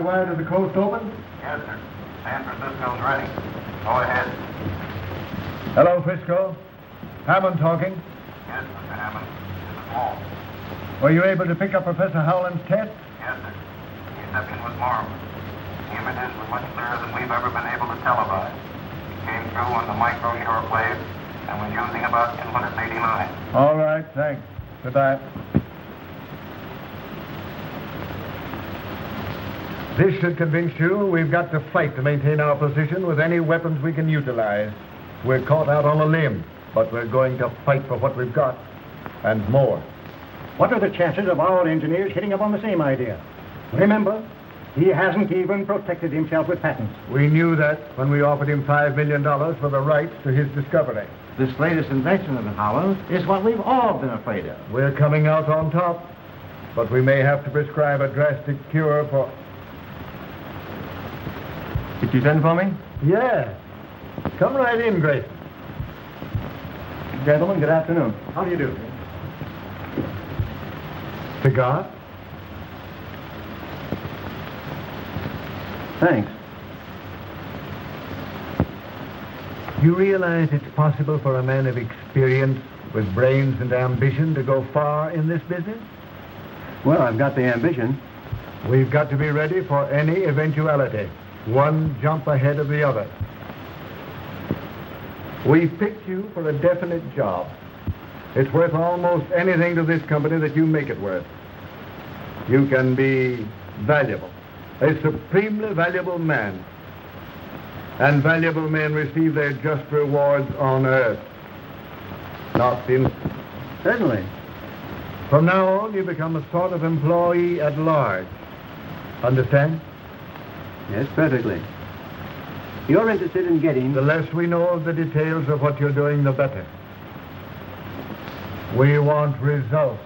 been wire to the coast open? Yes, sir. San Francisco's ready. Go ahead. Hello, Frisco. Hammond talking. Yes, Mr. Hammond. This is Walt. Were you able to pick up Professor Houghland's test? Yes, sir. The reception was marvelous. The images were much clearer than we've ever been able to televise. It came through on the micro shortwave and was using about 289. All right, thanks. Goodbye. This should convince you we've got to fight to maintain our position with any weapons we can utilize. We're caught out on a limb, but we're going to fight for what we've got and more. What are the chances of our engineers hitting upon the same idea? Remember, he hasn't even protected himself with patents. We knew that when we offered him $5 million for the rights to his discovery. This latest invention of Houghland is what we've all been afraid of. We're coming out on top, but we may have to prescribe a drastic cure for... Did you send for me? Yeah. Come right in, Grayson. Gentlemen, good afternoon. How do you do? Cigar? Thanks. You realize it's possible for a man of experience with brains and ambition to go far in this business? Well, I've got the ambition. We've got to be ready for any eventuality, one jump ahead of the other. We've picked you for a definite job. It's worth almost anything to this company that you make it worth. You can be valuable, a supremely valuable man. And valuable men receive their just rewards on earth, not in... Certainly. From now on, you become a sort of employee at large. Understand? Yes, perfectly. You're interested in getting... The less we know of the details of what you're doing, the better. We want results.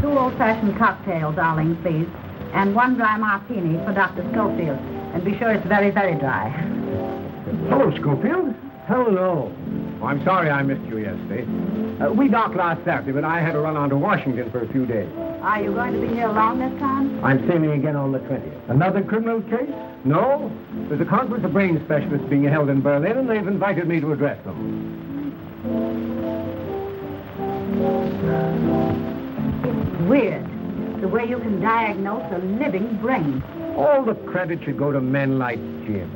Two old-fashioned cocktails, darling, please. And one dry martini for Dr. Schofield. And be sure it's very, very dry. Hello, Schofield. Hello. Oh, I'm sorry I missed you yesterday. Uh, we docked last Saturday, but I had to run on to Washington for a few days. Are you going to be here long this time? I'm sailing again on the 20th. Another criminal case? No, there's a conference of brain specialists being held in Berlin, and they've invited me to address them. It's weird. The way you can diagnose a living brain. All the credit should go to men like Jim,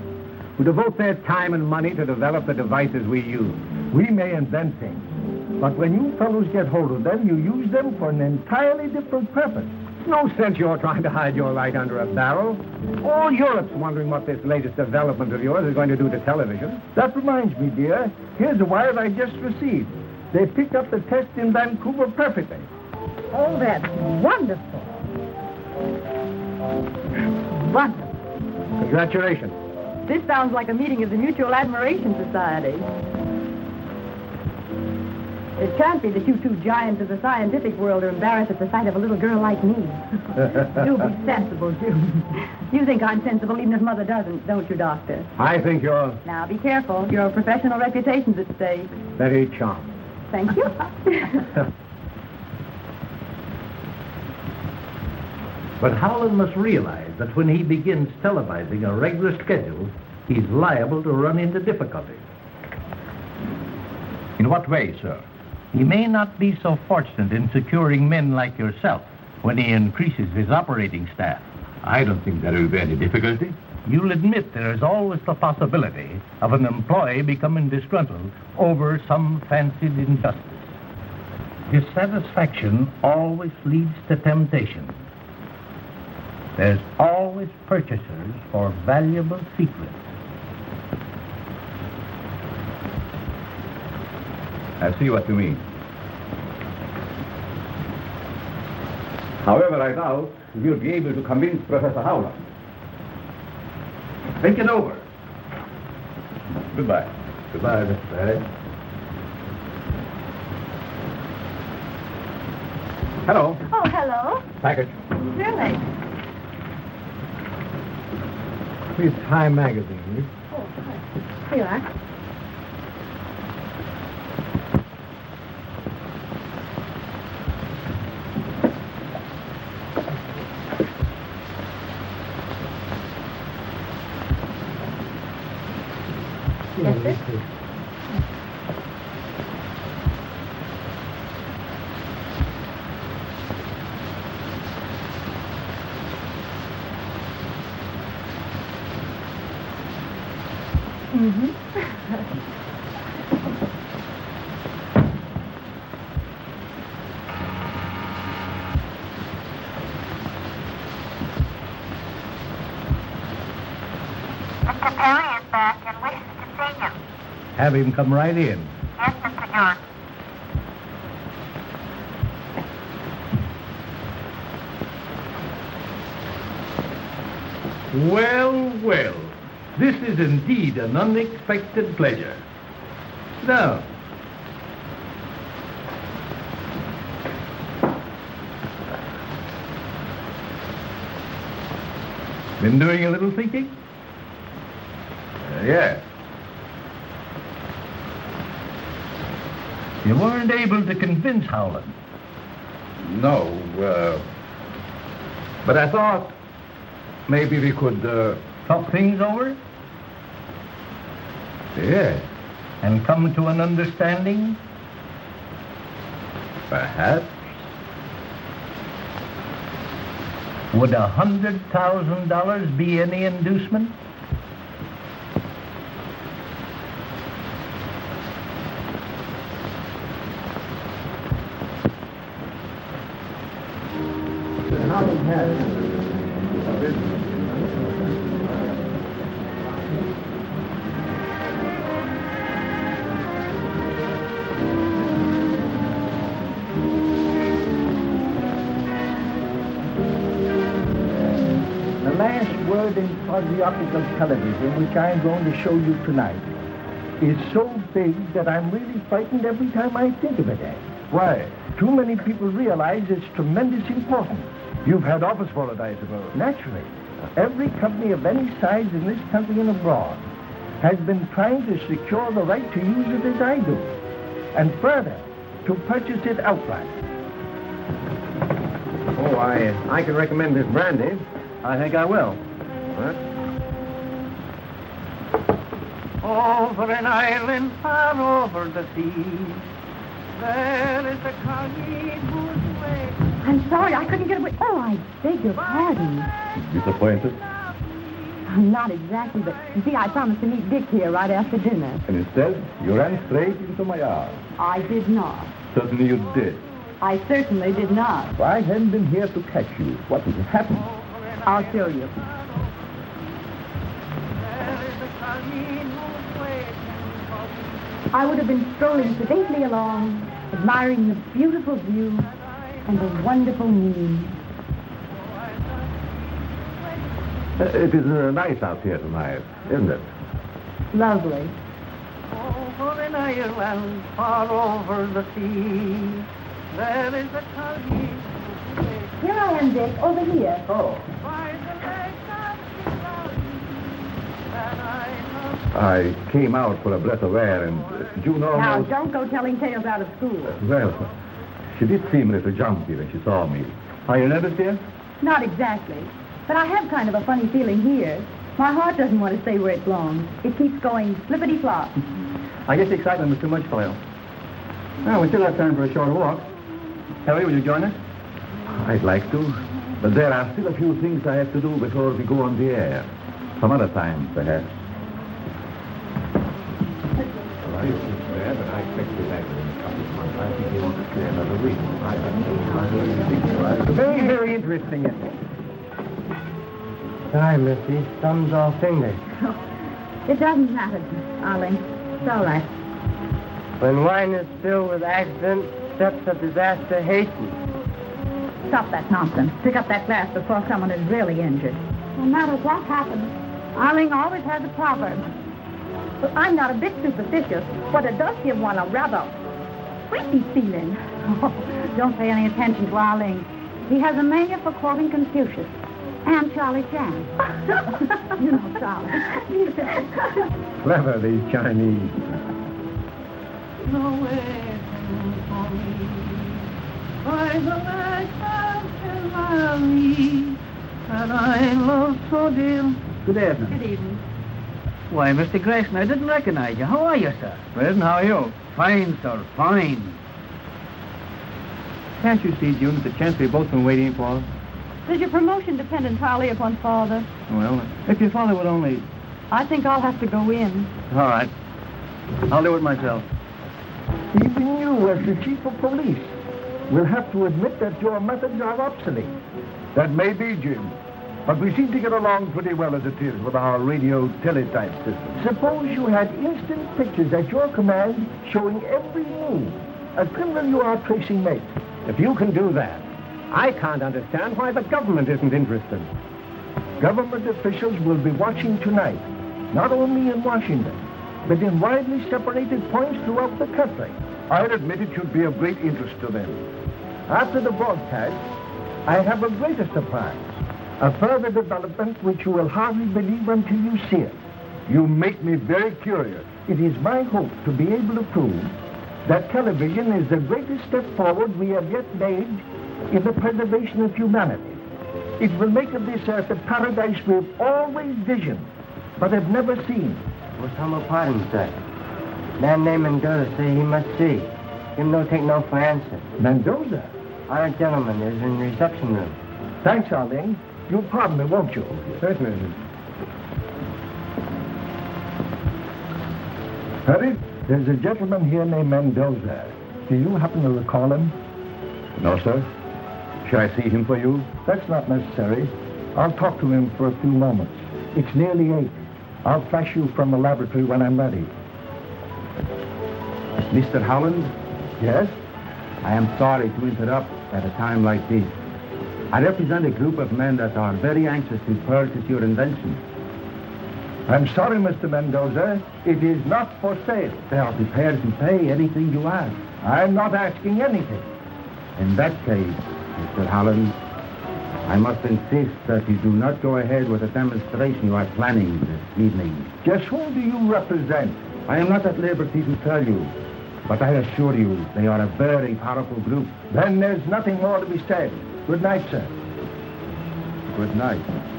who devote their time and money to develop the devices we use. We may invent things, but when you fellows get hold of them, you use them for an entirely different purpose. No sense you're trying to hide your light under a barrel. All Europe's wondering what this latest development of yours is going to do to television. That reminds me, dear. Here's a wire I just received. They picked up the test in Vancouver perfectly. Oh, that's wonderful. Wonderful. Congratulations. This sounds like a meeting of the Mutual Admiration Society. It can't be that you two giants of the scientific world are embarrassed at the sight of a little girl like me. Do be sensible, Jim. You think I'm sensible even if Mother doesn't, don't you, Doctor? I think you're Now, be careful. Your professional reputation's at stake. very charming. Thank you. But Houghland must realize that when he begins televising a regular schedule, he's liable to run into difficulties. In what way, sir? He may not be so fortunate in securing men like yourself when he increases his operating staff. I don't think there will be any difficulty. You'll admit there is always the possibility of an employee becoming disgruntled over some fancied injustice. Dissatisfaction always leads to temptation. There's always purchasers for valuable secrets. I see what you mean. However, I doubt you'll be able to convince Professor Houghland. Think it over. Goodbye. Goodbye, Mr. Barry. Hello. oh, hello. Package. Really? Please, Time Magazine. Oh, here you are. Mr. Perry is back and wishes to see you. Have him come right in. Yes, Mr. York. Well, well. This is indeed an unexpected pleasure. Now, been doing a little thinking? Yes. You weren't able to convince Houghland. No, uh, but I thought maybe we could, uh, Talk things over yes, and come to an understanding? perhaps. Would a hundred thousand dollars be any inducement? Physioptical television, which I'm going to show you tonight, is so big that I'm really frightened every time I think of it. Ed. Why? Too many people realize it's tremendous importance. You've had office for it, I suppose. Naturally, every company of any size in this country and abroad has been trying to secure the right to use it as I do, and further, to purchase it outright. Oh, I, I can recommend this brandy. I think I will. What? Over an island far over the sea, there is a collie whose way. I'm sorry, I couldn't get away. Oh, I beg your pardon. Disappointed? Not exactly, but you see, I promised to meet Dick here right after dinner. And instead, you ran straight into my arms. I did not. Certainly you did. I certainly did not. If I hadn't been here to catch you, what would have happened? I'll show you. I would have been strolling sedately along, admiring the beautiful view and the wonderful moon. Uh, it is uh, nice out here tonight, isn't it? Lovely. Over an island far over the sea, there is a collie Here I am, Dick, over here. Oh. by the lake of Kimberley, that I came out for a breath of air, and uh, June Now, don't go telling tales out of school. Well, she did seem a little jumpy when she saw me. Are you nervous, dear? Not exactly. But I have kind of a funny feeling here. My heart doesn't want to stay where it belongs. It keeps going flippity-flop. I guess the excitement was too much for you. Well, we still have time for a short walk. Harry, will you join us? I'd like to, but there are still a few things I have to do before we go on the air. Some other time, perhaps. Well, I used to but I expect to be back within a couple of months. I think he wants to stay another week. I don't know. Very, very interesting, isn't it? Sorry, Missy. Thumb's all fingers. Oh, it doesn't matter, Arling. It's all right. When wine is filled with accident, steps of disaster hasten. Stop that nonsense. Pick up that glass before someone is really injured. No matter what happens, Arling always has a proverb. But I'm not a bit superstitious, but it does give one a rather creepy feeling. Oh, don't pay any attention to Arling. He has a mania for quoting Confucius. And Charlie Chan. you know Charlie. Clever, these Chinese. Nowhere for me, by the lake of Kimberley, that I love so dear. Good evening. Good evening. Why, Mr. Grayson, I didn't recognize you. How are you, sir? President, how are you? Fine, sir, fine. Can't you see, June, that the chance we've both been waiting for? Does your promotion depend entirely upon father? Well, if your father would only... I think I'll have to go in. All right. I'll do it myself. Even you, as the chief of police, will have to admit that your methods are obsolete. That may be, Jim. But we seem to get along pretty well as it is with our radio teletype system. Suppose you had instant pictures at your command showing every move a criminal you are tracing makes. If you can do that, I can't understand why the government isn't interested. Government officials will be watching tonight, not only in Washington, but in widely separated points throughout the country. I'll admit it should be of great interest to them. After the broadcast, I have a greater surprise. A further development which you will hardly believe until you see it. You make me very curious. It is my hope to be able to prove that television is the greatest step forward we have yet made in the preservation of humanity. It will make of this earth a paradise we've always visioned, but have never seen. Humble pardon, sir? Man named Mendoza say he must see. Him no take no for answer. Mendoza? Our gentleman is in the reception room. Thanks, Arling. You'll pardon me, won't you? Certainly. Harry, there's a gentleman here named Mendoza. Do you happen to recall him? No, sir. Shall I see him for you? That's not necessary. I'll talk to him for a few moments. It's nearly eight. I'll flash you from the laboratory when I'm ready. Mr. Houghland, Yes? I am sorry to interrupt at a time like this. I represent a group of men that are very anxious to purchase your invention. I'm sorry, Mr. Mendoza. It is not for sale. They are prepared to pay anything you ask. I'm not asking anything. In that case, Mr. Houghland, I must insist that you do not go ahead with the demonstration you are planning this evening. Just whom do you represent? I am not at liberty to tell you, but I assure you they are a very powerful group. Then there's nothing more to be said. Good night, sir. Good night.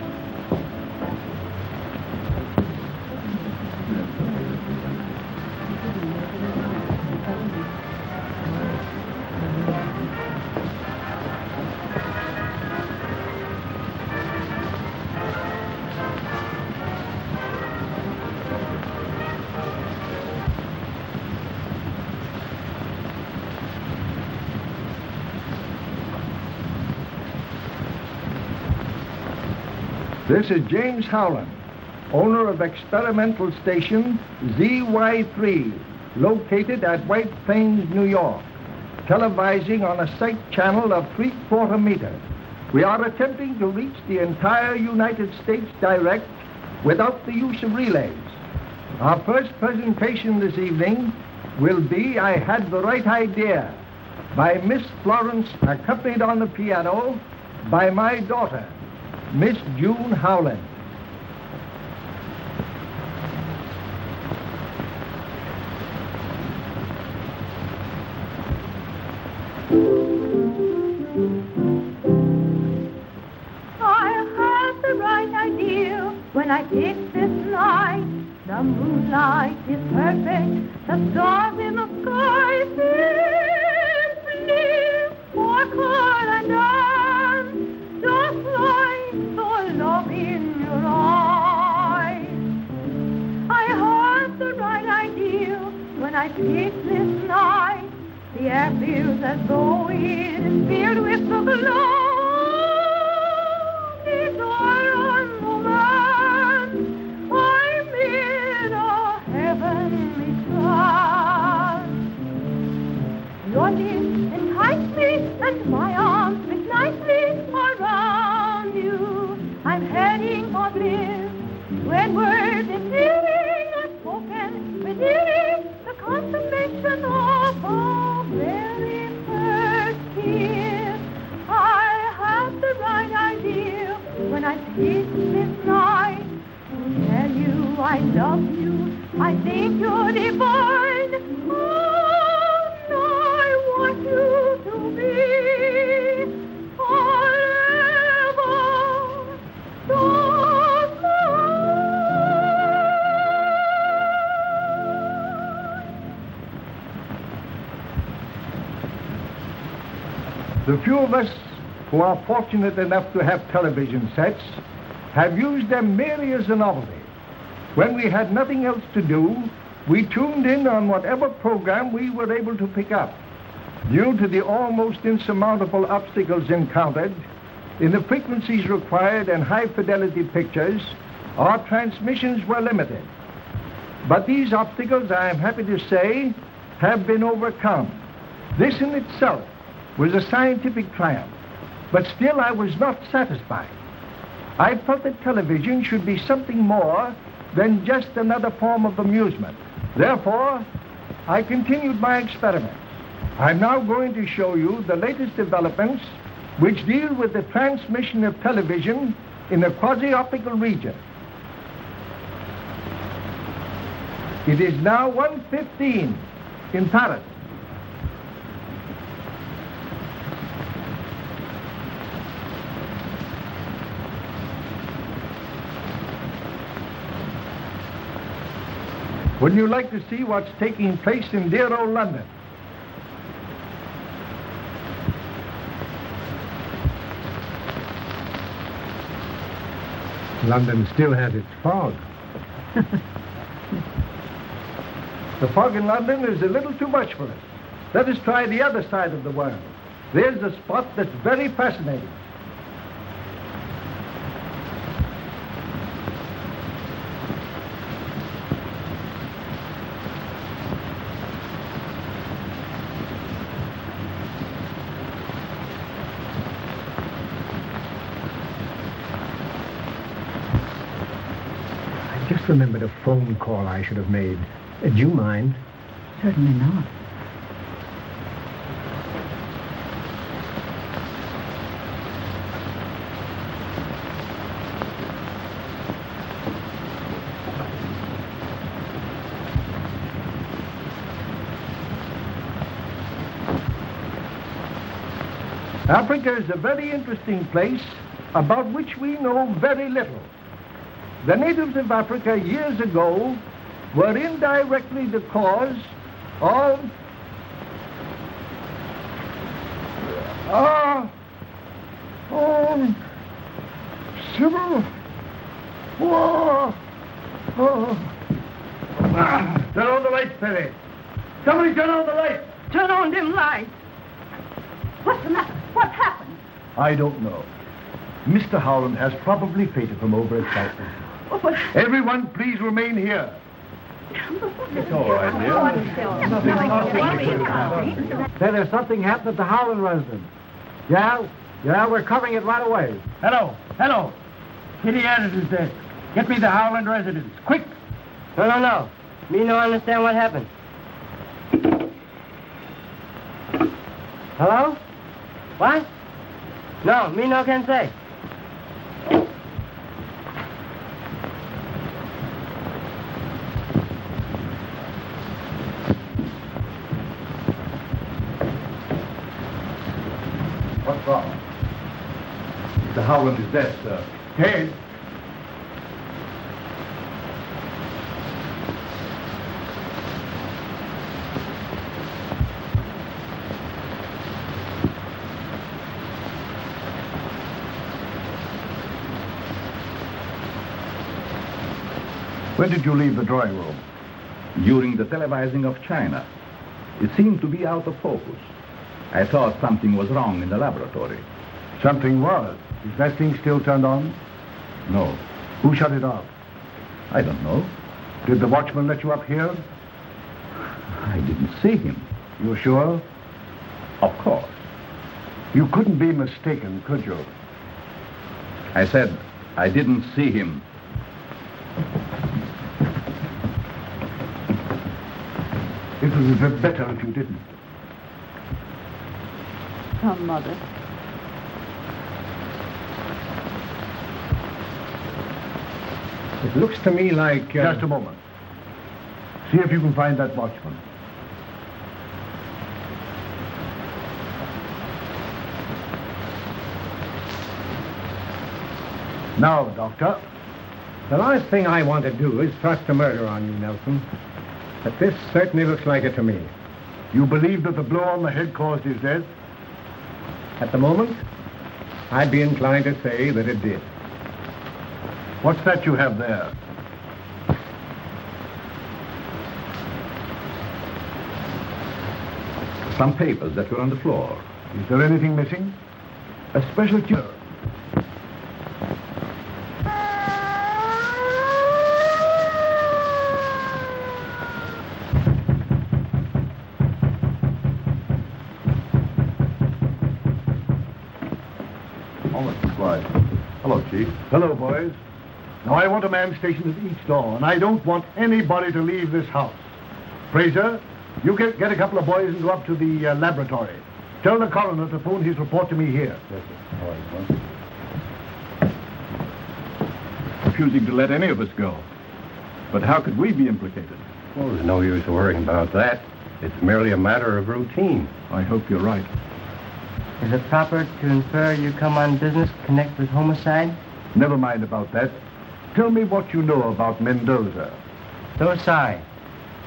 This is James Houghland, owner of experimental station ZY3, located at White Plains, New York, televising on a sight channel of three-quarter meter. We are attempting to reach the entire United States direct without the use of relays. Our first presentation this evening will be I Had the Right Idea by Miss Florence, accompanied on the piano by my daughter, Miss June Houghland. I had the right idea when I picked this night. The moonlight is perfect, the stars in the sky this night. The air feels as though it is filled with the glow. It's all romance. I'm in a heavenly trance. Your lips entice me, and my I love you. I think you're divine. And I want you to be forever The few of us who are fortunate enough to have television sets have used them merely as a novelty. When we had nothing else to do, we tuned in on whatever program we were able to pick up. Due to the almost insurmountable obstacles encountered in the frequencies required and high fidelity pictures, our transmissions were limited. But these obstacles, I am happy to say, have been overcome. This in itself was a scientific triumph, but still I was not satisfied. I felt that television should be something more than just another form of amusement. Therefore, I continued my experiments. I'm now going to show you the latest developments which deal with the transmission of television in the quasi-optical region. It is now 1.15 in Paris. Wouldn't you like to see what's taking place in dear old London? London still has its fog. The fog in London is a little too much for us. Let us try the other side of the world. There's a spot that's very fascinating. Remembered a phone call I should have made. Uh, Do you mind? Certainly not. Africa is a very interesting place about which we know very little. The natives of Africa years ago were indirectly the cause of ah oh, civil war. Oh. Turn on the lights, Perry. Somebody turn on the lights. Turn on them lights. What's the matter? What's happened? I don't know. Mr. Houghland has probably fainted from overexcitement. But... Everyone, please remain here. It's all right, dear. Say, there's something happened at the Houghland residence. Yeah? Yeah, we're covering it right away. Hello, hello. Kitty Anderson's desk. Get me the Houghland residence, quick. No, no, no. Me no understand what happened. Hello? What? No, me no can say. What's wrong? Mr. Houghland is dead, sir. Dead? When did you leave the drawing room? During the televising of China. It seemed to be out of focus. I thought something was wrong in the laboratory. Something was. Is that thing still turned on? No, Who shut it off? I don't know. Did the watchman let you up here? I didn't see him. You sure? Of course. You couldn't be mistaken, could you? I said I didn't see him. It would be better if you didn't. Come, Mother. It looks to me like... Uh, Just a moment. See if you can find that watchman. Now, Doctor, The last thing I want to do is thrust a murder on you, Nelson. But this certainly looks like it to me. you believe that the blow on the head caused his death? At the moment, I'd be inclined to say that it did. What's that you have there? Some papers that were on the floor. Is there anything missing? A special cure. Hello, boys. Now, I want a man stationed at each door, and I don't want anybody to leave this house. Fraser, you get, get a couple of boys and go up to the uh, laboratory. Tell the coroner to phone his report to me here. Yes, sir. Refusing to let any of us go. But how could we be implicated? Well, there's no use worrying about that. It's merely a matter of routine. I hope you're right. Is it proper to infer you come on business connected with homicide? Never mind about that. Tell me what you know about Mendoza. So sorry,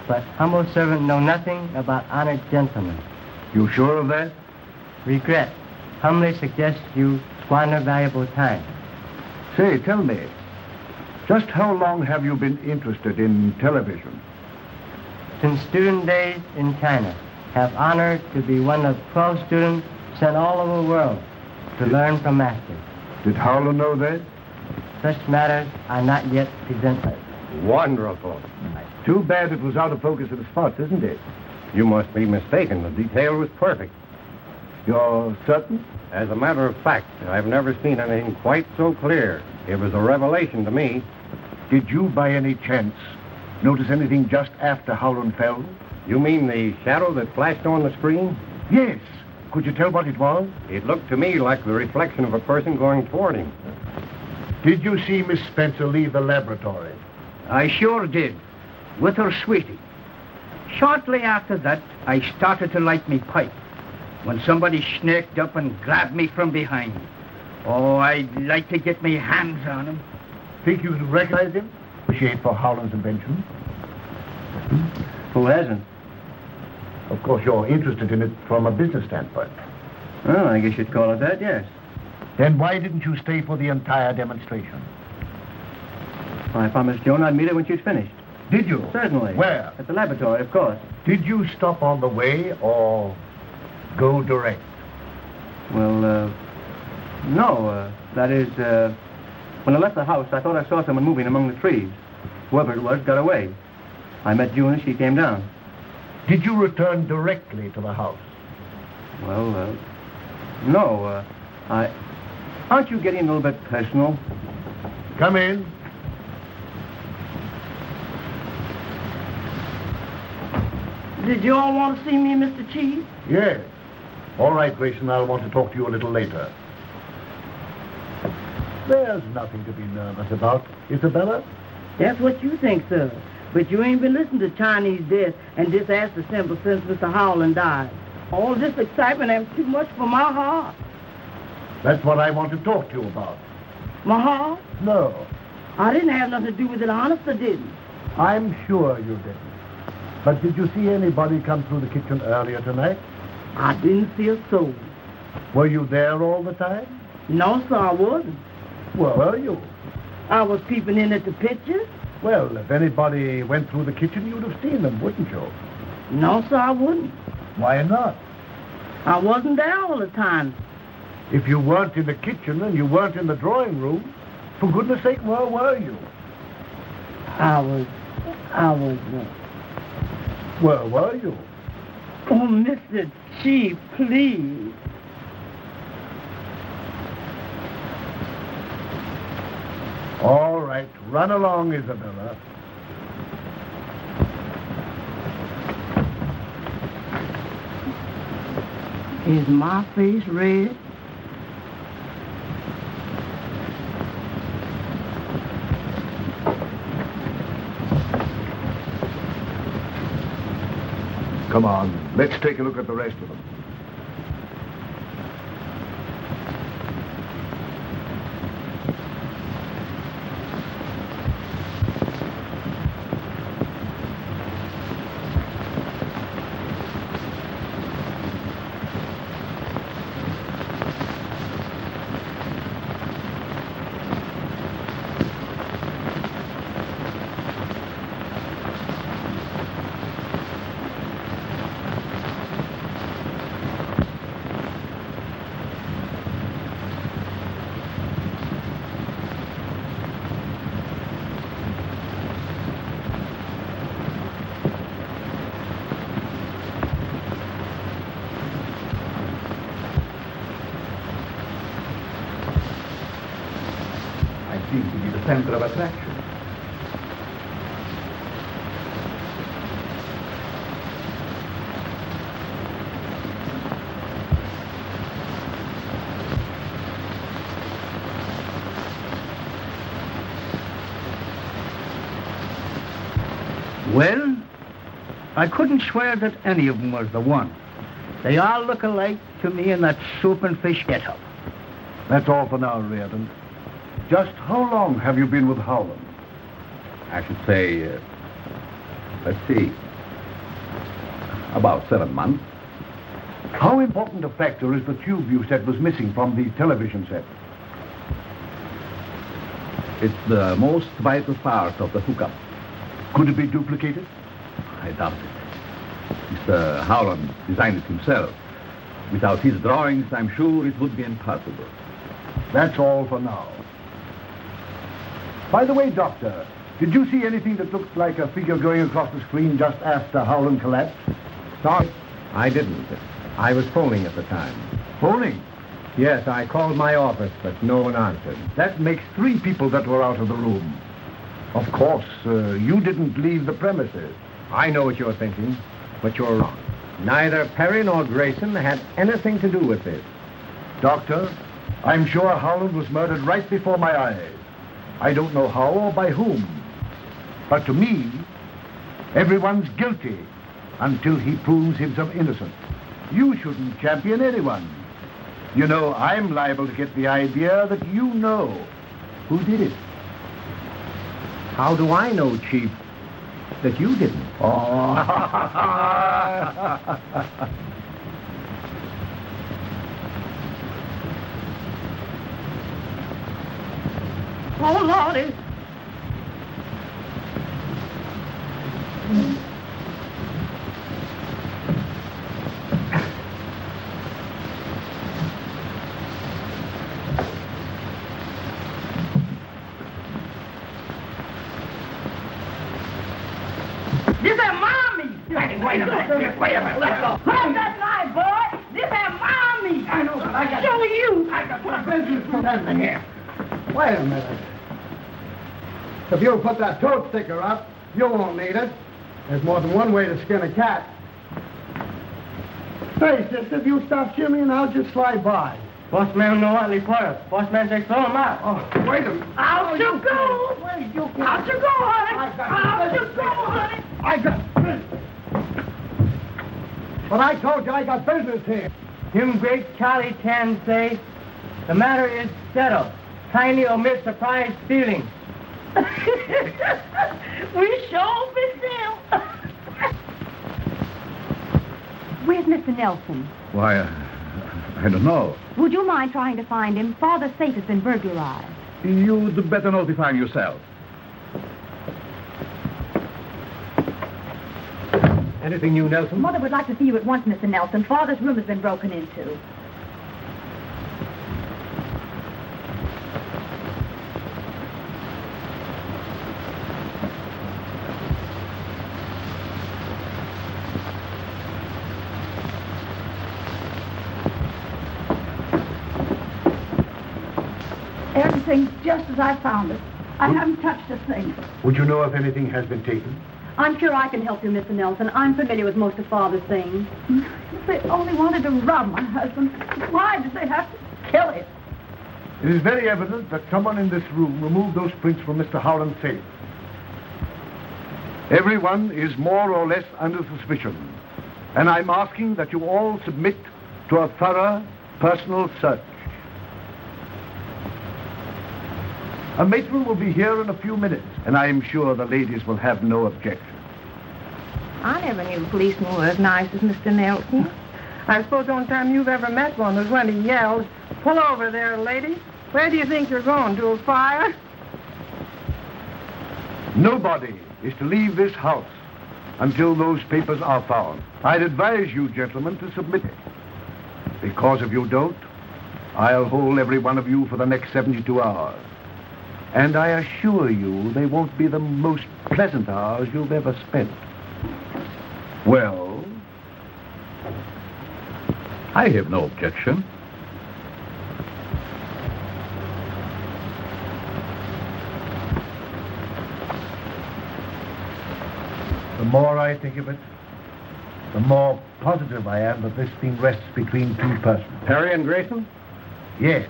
but humble servant know nothing about honored gentlemen. You sure of that? Regret. Humbly suggest you squander valuable time. Say, tell me, just how long have you been interested in television? Since student days in China, have honored to be one of 12 students sent all over the world to learn from masters. Did Houghland know that? Such matters are not yet presented. Wonderful. Too bad it was out of focus at the spots, isn't it? You must be mistaken. The detail was perfect. You're certain? As a matter of fact, I've never seen anything quite so clear. It was a revelation to me. Did you, by any chance, notice anything just after Houghland fell? You mean the shadow that flashed on the screen? Yes. Could you tell what it was? It looked to me like the reflection of a person going toward him. Did you see Miss Spencer leave the laboratory? I sure did, with her sweetie. Shortly after that, I started to light me pipe when somebody snaked up and grabbed me from behind. Oh, I'd like to get me hands on him. Think you would recognize him? Appreciate for Houghland's invention. Who hasn't? Of course, you're interested in it from a business standpoint. Well, I guess you'd call it that, yes. Then why didn't you stay for the entire demonstration? I promised Joan I'd meet her when she's finished. Did you? Certainly. Where? At the laboratory, of course. Did you stop on the way or go direct? Well, uh, no. Uh, that is, uh, when I left the house, I thought I saw someone moving among the trees. Whoever it was got away. I met June as she came down. Did you return directly to the house? Well, uh, no. Uh, I. Aren't you getting a little bit personal? Come in. Did you all want to see me, Mr. Chief? Yes. All right, Grayson, I'll want to talk to you a little later. There's nothing to be nervous about, Isabella. That's what you think, sir. But you ain't been listening to Chinese death and just asked the simple since Mr. Houghland died. All this excitement ain't too much for my heart. That's what I want to talk to you about. My heart? No, I didn't have nothing to do with it, honest, I didn't. I'm sure you didn't. But did you see anybody come through the kitchen earlier tonight? I didn't see a soul. Were you there all the time? No, sir, I wasn't. Where were you? I was peeping in at the pictures. Well, if anybody went through the kitchen, you'd have seen them, wouldn't you? No, sir, I wouldn't. Why not? I wasn't there all the time. If you weren't in the kitchen and you weren't in the drawing room, for goodness sake, where were you? I was, I was, uh, Where were you? oh, Mr. Chief, please. All right, run along, Isabella. Is my face red? Come on, let's take a look at the rest of them. Center of attraction. Well, I couldn't swear that any of them was the one. They all look alike to me in that soup and fish get-up. That's all for now, Reardon. Just how long have you been with Houghland? I should say, uh, let's see, about seven months. How important a factor is the tube you said was missing from the television set? It's the most vital part of the hookup. Could it be duplicated? I doubt it. Mr. Houghland designed it himself. Without his drawings, I'm sure it would be impossible. That's all for now. By the way, Doctor, did you see anything that looked like a figure going across the screen just after Houghland collapsed? Sorry, I didn't. I was phoning at the time. Phoning? Yes, I called my office, but no one answered. That makes three people that were out of the room. Of course, uh, you didn't leave the premises. I know what you're thinking, but you're wrong. Neither Perry nor Grayson had anything to do with this. Doctor, I'm sure Houghland was murdered right before my eyes. I don't know how or by whom. But to me, everyone's guilty until he proves himself innocent. You shouldn't champion anyone. You know, I'm liable to get the idea that you know who did it. How do I know, Chief, that you didn't? Oh. Oh, Lordy. This is mommy. Wait a minute. Wait a minute. Let go. Hold that knife, boy. This is mommy. I know, but I got- Show you. I got my business to tend to here. Wait a minute. If you'll put that toad sticker up, you won't need it. There's more than one way to skin a cat. Say, sister, if you stop shimmying, I'll just slide by. Boss man no only for us. Boss man say throw him out. Oh, wait a minute. Out you oh, go. Wait, you Out you go, honey. Out you go, honey. I got... But I told you I got business here. Him great Charlie Chan say, the matter is settled. Kindly omit surprise feelings. we sure be still. Where's Mr. Nelson? Why, uh, I don't know. Would you mind trying to find him? Father's safe has been burglarized. You'd better notify him yourself. Anything new, Nelson? Mother would like to see you at once, Mr. Nelson. Father's room has been broken into. Just as I found it. I haven't touched a thing. Would you know if anything has been taken? I'm sure I can help you, Mr. Nelson. I'm familiar with most of Father's things. If they only wanted to rob my husband, why did they have to kill him? It is very evident that someone in this room removed those prints from Mr. Houghland's safe. Everyone is more or less under suspicion. And I'm asking that you all submit to a thorough personal search. A matron will be here in a few minutes, and I am sure the ladies will have no objection. I never knew a policeman was as nice as Mr. Nelson. I suppose the only time you've ever met one was when he yelled, Pull over there, lady. Where do you think you're going? To a fire? Nobody is to leave this house until those papers are found. I'd advise you, gentlemen, to submit it. Because if you don't, I'll hold every one of you for the next 72 hours. And I assure you, they won't be the most pleasant hours you've ever spent. Well? I have no objection. The more I think of it, the more positive I am that this thing rests between two persons. Harry and Grayson? Yes.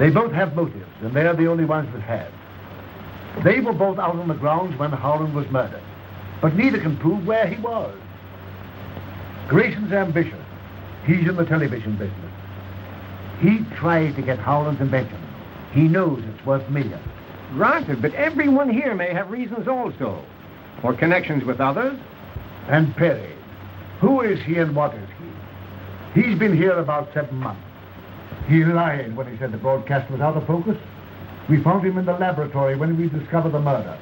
They both have motives, and they're the only ones that have. They were both out on the grounds when Houghland was murdered, but neither can prove where he was. Grayson's ambitious. He's in the television business. He tried to get Houghland's invention. He knows it's worth millions. Granted, but everyone here may have reasons also. Or connections with others. And Perry, who is he and what is he? He's been here about seven months. He lied when he said the broadcast was out of focus. We found him in the laboratory when we discovered the murder.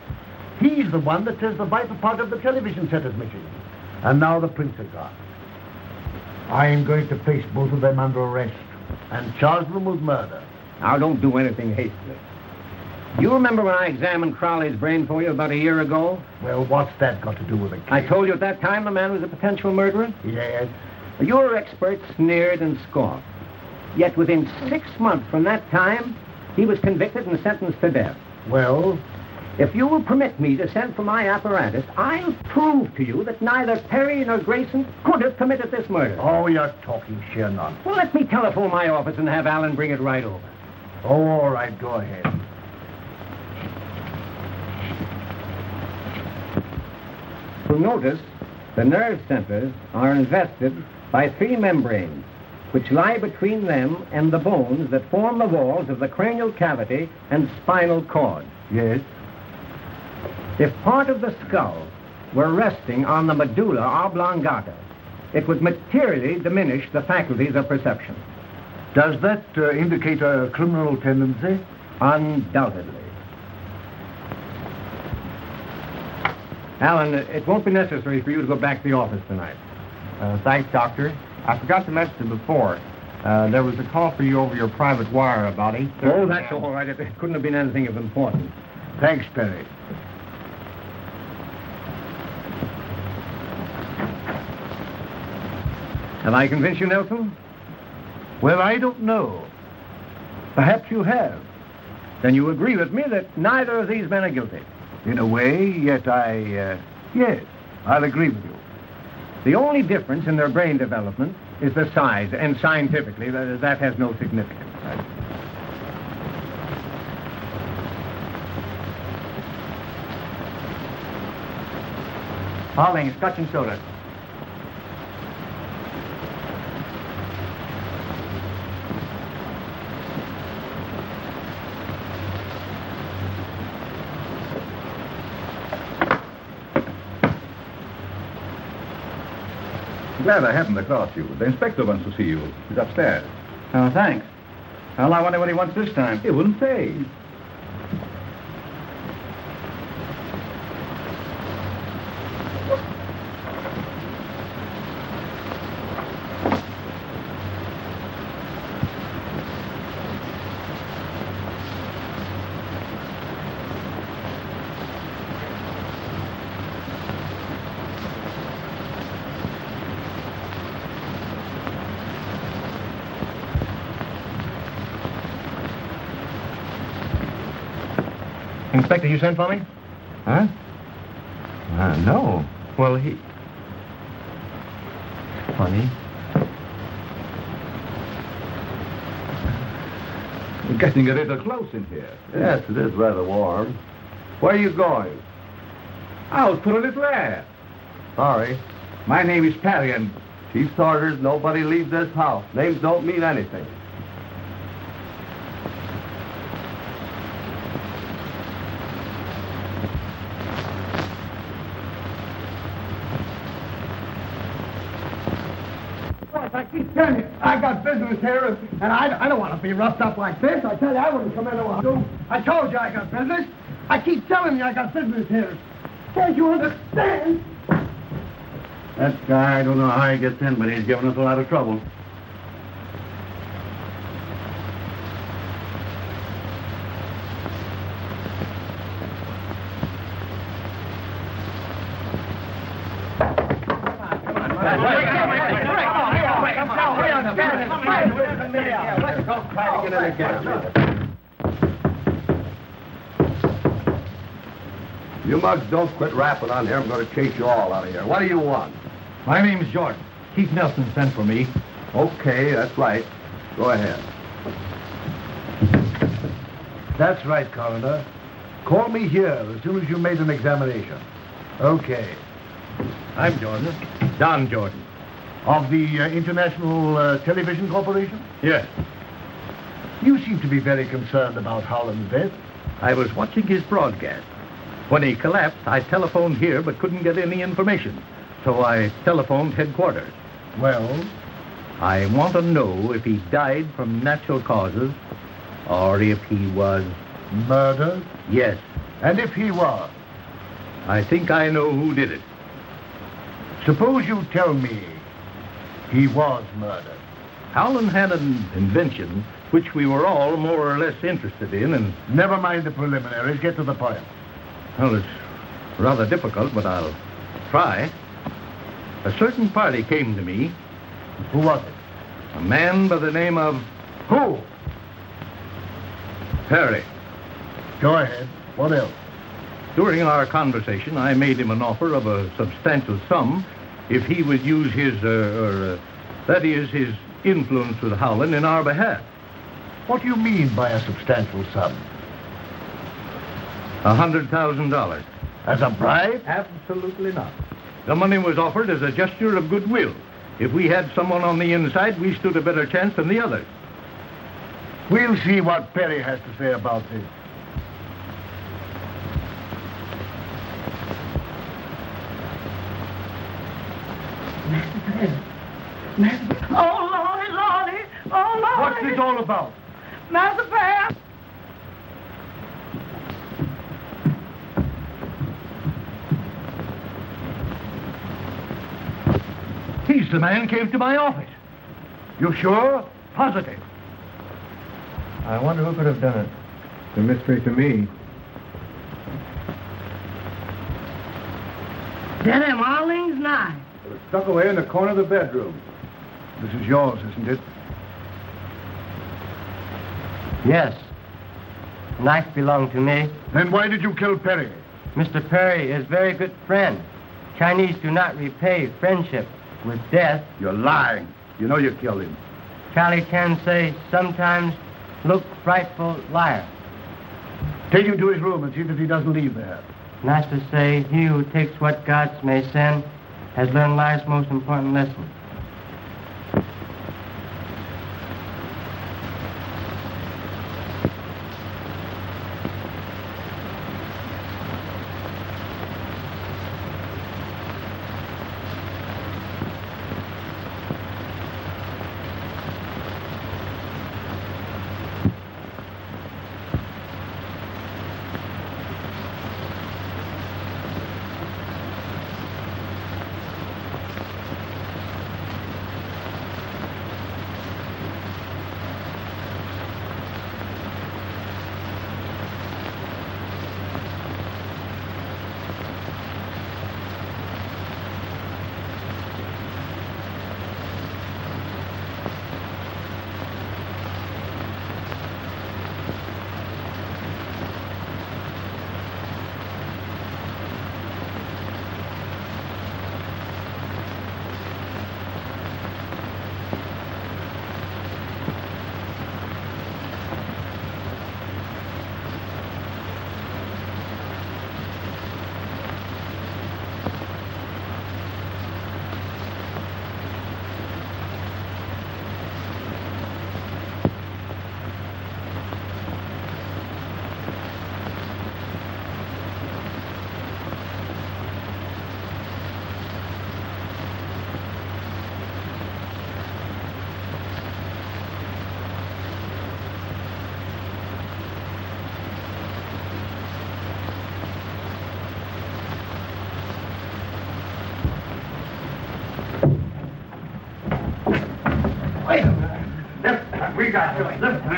He's the one that says the vital part of the television set is missing. And now the prints are gone. I am going to place both of them under arrest and charge them with murder. Now, don't do anything hastily. You remember when I examined Crowley's brain for you about a year ago? Well, what's that got to do with it? I told you at that time the man was a potential murderer? Yes. Your expert sneered and scoffed. Yet within six months from that time, he was convicted and sentenced to death. Well? If you will permit me to send for my apparatus, I'll prove to you that neither Perry nor Grayson could have committed this murder. Oh, you're talking sheer nonsense. Well, let me telephone my office and have Alan bring it right over. Oh, all right, go ahead. You'll notice the nerve centers are invested by three membranes, which lie between them and the bones that form the walls of the cranial cavity and spinal cord. Yes? If part of the skull were resting on the medulla oblongata, it would materially diminish the faculties of perception. Does that uh, indicate a criminal tendency? Undoubtedly. Alan, it won't be necessary for you to go back to the office tonight. Uh, thanks, Doctor. I forgot to mention before. Uh, there was a call for you over your private wire about 8 Oh, that's all right. It, it couldn't have been anything of importance. Thanks, Perry. Have I convinced you, Nelson? Well, I don't know. Perhaps you have. Then you agree with me that neither of these men are guilty. In a way, yet I, uh, yes, I'll agree with you. The only difference in their brain development is the size, and scientifically, that, that has no significance. Pauling, scotch and soda. Glad I happened across you. The inspector wants to see you. He's upstairs. Oh, thanks. Well, I wonder what he wants this time. He wouldn't say. Inspector, you sent for me? Huh? Uh, no. Well, he... Funny. We're getting a little close in here. Yes, it is rather warm. Where are you going? Out for a little air. Sorry. My name is Perry, and Chief's orders, nobody leaves this house. Names don't mean anything. I keep telling you, I business here, and I, I don't want to be roughed up like this. I tell you, I wouldn't come into a. I told you I got business. I keep telling you I got business here. Can't you understand? That guy, I don't know how he gets in, but he's giving us a lot of trouble. You. You mugs don't quit rapping on here. I'm going to chase you all out of here. What do you want? My name's Jordan. Keith Nelson sent for me. Okay, that's right. Go ahead. That's right, Coroner. Call me here as soon as you made an examination. Okay. I'm Jordan. Don Jordan. Of the uh, International uh, Television Corporation? Yes. You seem to be very concerned about Houghland's death. I was watching his broadcast. When he collapsed, I telephoned here but couldn't get any information. So I telephoned headquarters. Well? I want to know if he died from natural causes or if he was. Murdered? Yes. And if he was? I think I know who did it. Suppose you tell me he was murdered. Houghland had an invention which we were all more or less interested in, and. Never mind the preliminaries. Get to the point. Well, it's rather difficult, but I'll try. A certain party came to me. Who was it? A man by the name of. Who? Perry. Go ahead. What else? During our conversation, I made him an offer of a substantial sum if he would use his, uh, or, uh, that is, his influence with Houghland in our behalf. What do you mean by a substantial sum? A hundred thousand dollars. As a bribe? Absolutely not. The money was offered as a gesture of goodwill. If we had someone on the inside, we stood a better chance than the others. We'll see what Perry has to say about this. Oh, Lordy, Lordy. Oh, Lordy. What's this all about? Master Pat. He's the man came to my office. You sure? Positive. I wonder who could have done it. It's a mystery to me. That am Arling's knife. It was stuck away in the corner of the bedroom. This is yours, isn't it? Yes. Knife belonged to me. Then why did you kill Perry? Mr. Perry is very good friend. Chinese do not repay friendship with death. You're lying. You know you killed him. Charlie can say sometimes look frightful liar. Take him to his room and see that he doesn't leave there. To say, he who takes what gods may send has learned life's most important lesson.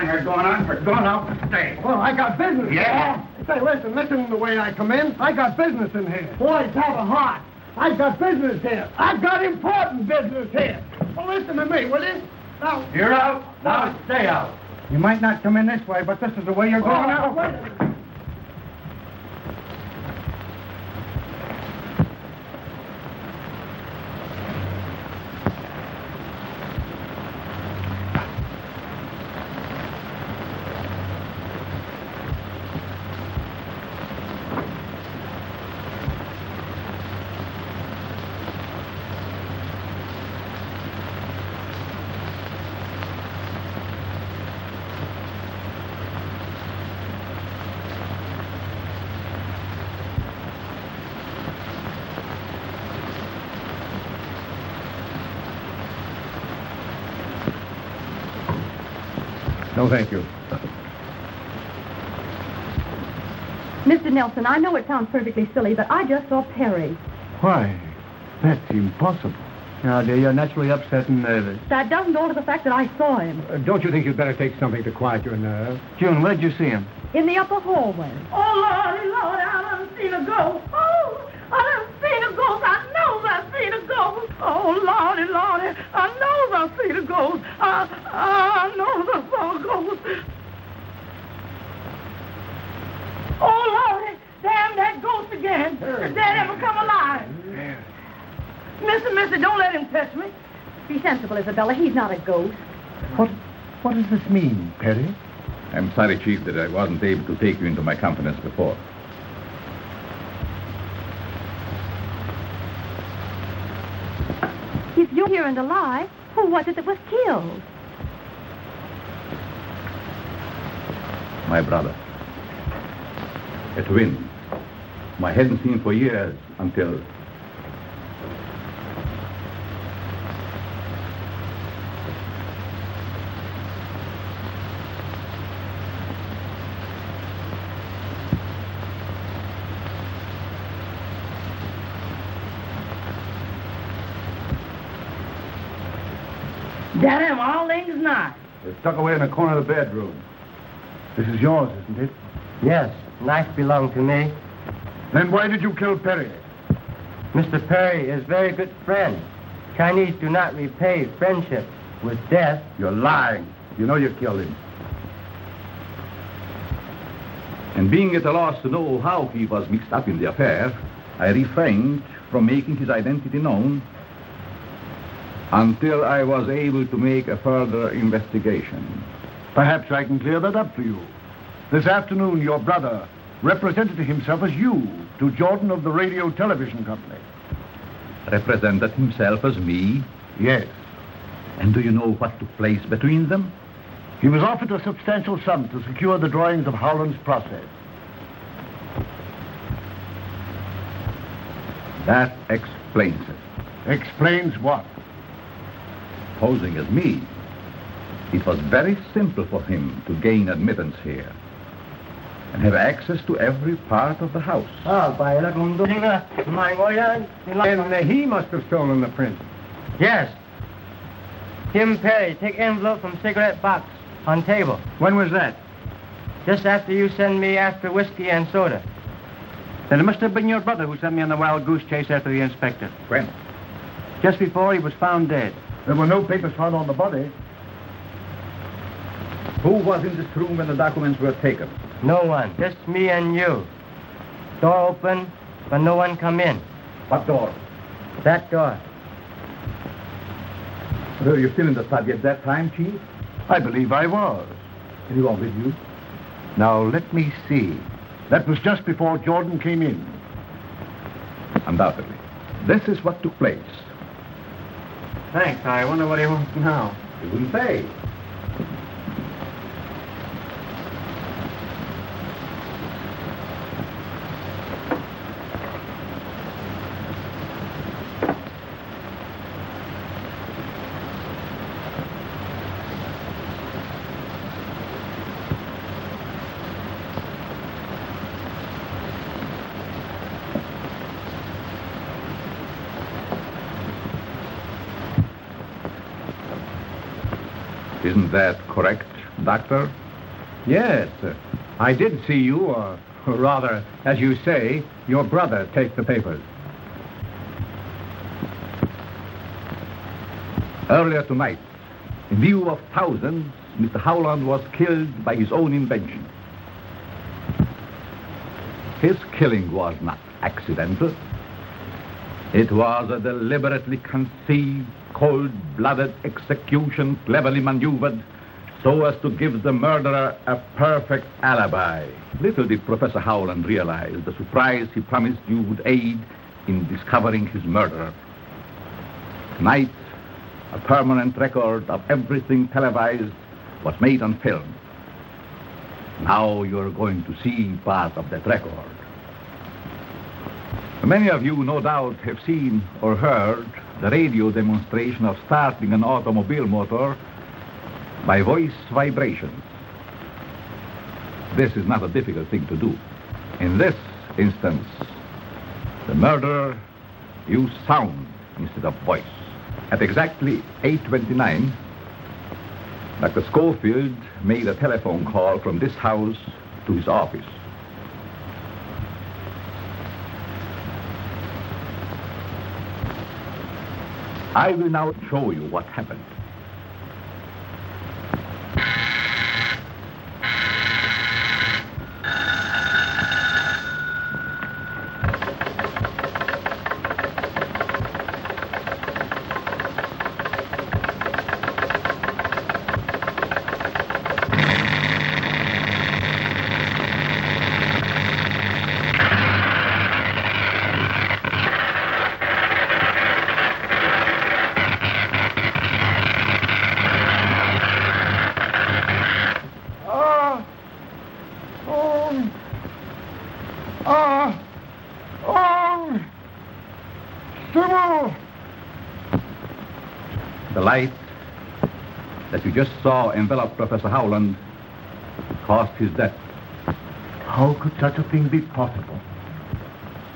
To this thing going on for going out to stay. Well, I got business. Yeah? Say, listen, listen to the way I come in. I got business in here. Boys, have a heart. I got business here. I've got important business here. Well, listen to me, will you? Now, You're out. Now stay out. you might not come in this way, but this is the way you're oh, going Oh, out. No, thank you. Mr. Nelson, I know it sounds perfectly silly, but I just saw Perry. Why? That's impossible. Now, dear, you're naturally upset and nervous. That doesn't alter the fact that I saw him Uh, don't you think you'd better take something to quiet your nerves? June, where'd you see him? in the upper hallway. Oh, Lordy, Lord, I done seen a ghost. Oh, I done seen a ghost. I know I've seen a ghost. Oh, Lordy, Lordy, I know I've seen a ghost. I, I know I Oh, Lord, damn that ghost again. Did that ever come alive? Mister, mister, don't let him touch me. Be sensible, Isabella. He's not a ghost. What, what does this mean, Perry? I'm sorry, Chief, that I wasn't able to take you into my confidence before. If you're here and alive, who was it that was killed? My brother. A twin. I hadn't seen for years until. Him, all things nice. It's stuck away in a corner of the bedroom. This is yours, isn't it? Yes, knife belonged to me. Then why did you kill Perry? Mr. Perry is very good friend. Chinese do not repay friendship with death. You're lying. You know you killed him. And being at a loss to know how he was mixed up in the affair, I refrained from making his identity known until I was able to make a further investigation. Perhaps I can clear that up for you. This afternoon, your brother represented himself as you to Jordan of the Radio Television Company. Represented himself as me? Yes. And do you know what took place between them? He was offered a substantial sum to secure the drawings of Houghland's process. That explains it. Explains what? Posing as me, it was very simple for him to gain admittance here and have access to every part of the house. Ah, by la my lawyer. And he must have stolen the print. Yes. Tim Perry, take envelope from cigarette box on table. When was that? Just after you send me after whiskey and soda. Then it must have been your brother who sent me on the wild goose chase after the inspector. When? Just before he was found dead. There were no papers found on the body. Who was in this room when the documents were taken? No one. Just me and you. Door open, but no one come in. What door? That door. Were you still in the study at that time, Chief? I believe I was. Anyone with you? Now, let me see. That was just before Jordan came in. Undoubtedly. This is what took place. Thanks. I wonder what he wants now. He wouldn't say. Isn't that correct, Doctor? Yes. I did see you, or rather, as you say, your brother take the papers. Earlier tonight, in view of thousands, Mr. Houghland was killed by his own invention. His killing was not accidental. It was a deliberately conceived, cold-blooded execution cleverly maneuvered so as to give the murderer a perfect alibi. Little did Professor Houghland realize the surprise he promised you would aid in discovering his murderer. Tonight, a permanent record of everything televised was made on film. Now you're going to see part of that record. Many of you, no doubt, have seen or heard the radio demonstration of starting an automobile motor by voice vibrations. this is not a difficult thing to do. In this instance, the murderer used sound instead of voice. At exactly 8.29, Dr. Schofield made a telephone call from this house to his office. I will now show you what happened. Ah! Oh! Ah! Oh! Sybil! The light that you just saw envelop Professor Houghland caused his death. How could such a thing be possible?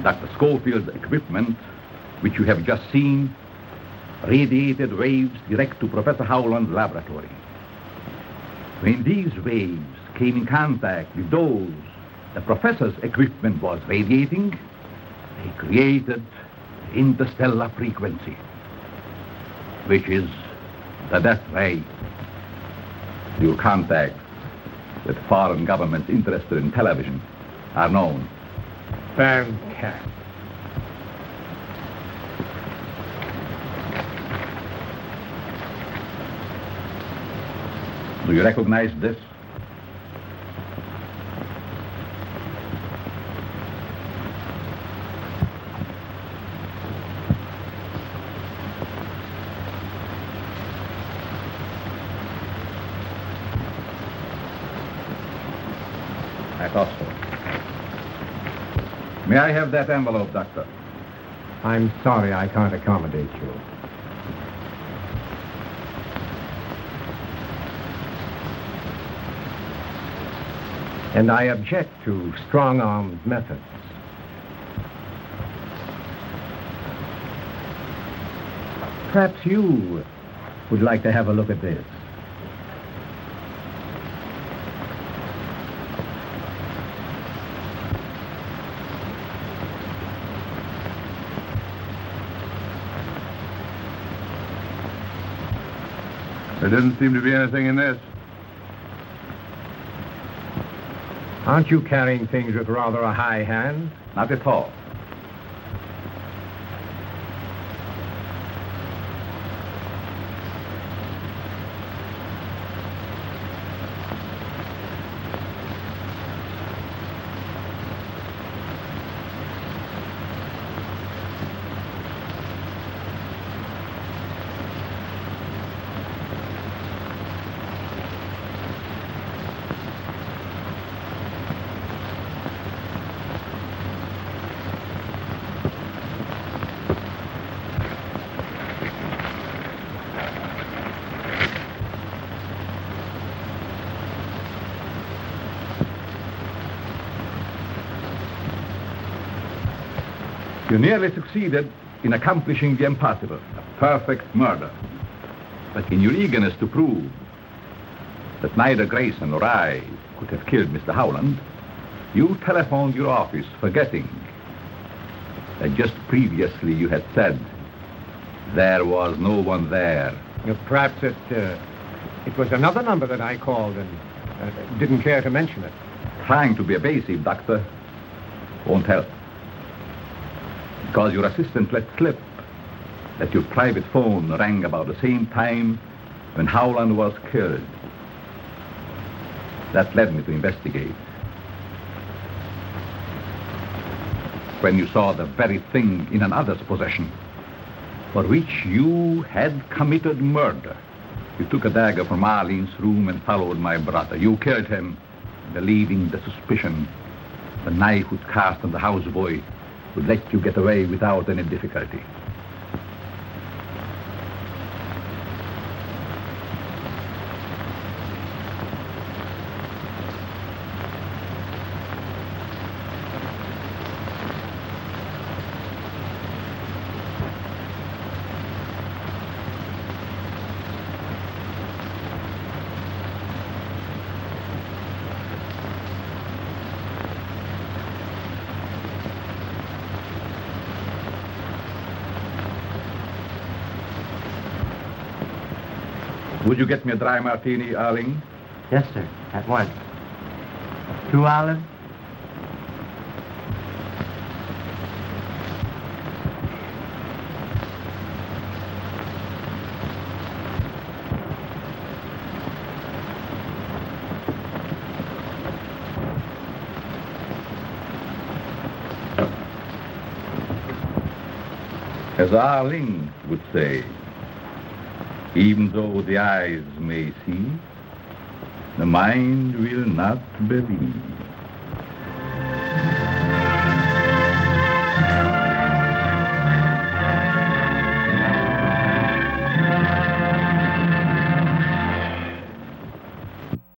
Dr. Schofield's equipment, which you have just seen, radiated waves direct to Professor Houghland's laboratory. When these waves came in contact with those the professor's equipment was radiating, they created interstellar frequency, which is the death ray. Your contacts with foreign governments interested in television are known. Fantastic. Do you recognize this? I thought so. May I have that envelope, Doctor? I'm sorry I can't accommodate you. And I object to strong-armed methods. Perhaps you would like to have a look at this. There doesn't seem to be anything in this. Aren't you carrying things with rather a high hand? Not at all. You nearly succeeded in accomplishing the impossible, a perfect murder. But in your eagerness to prove that neither Grayson nor I could have killed Mr. Houghland, you telephoned your office forgetting that just previously you had said there was no one there. Perhaps it, uh, it was another number that I called and uh, didn't care to mention it. Trying to be evasive, Doctor, won't help. Because your assistant let slip that your private phone rang about the same time when Houghland was killed. That led me to investigate. When you saw the very thing in another's possession for which you had committed murder, you took a dagger from Arling's room and followed my brother. You killed him, believing the suspicion the knife would cast on the houseboy would let you get away without any difficulty. Would you get me a dry martini, Arling? Yes, sir. At once. Two olives? As Arling would say, even though the eyes may see, the mind will not believe.